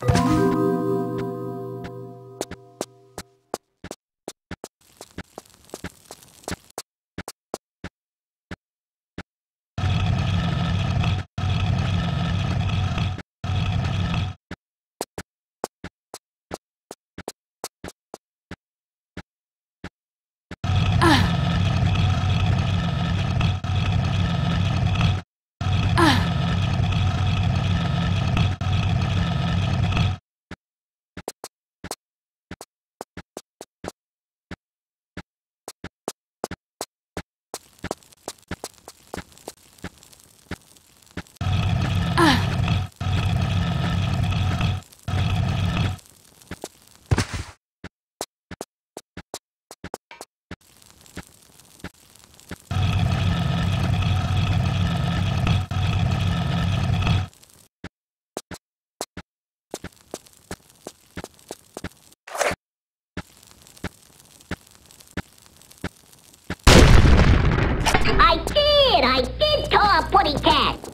I a cat!